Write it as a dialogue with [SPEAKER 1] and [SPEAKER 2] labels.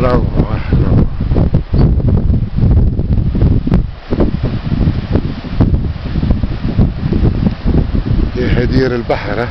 [SPEAKER 1] أهلا وأهلا دي هدير البحر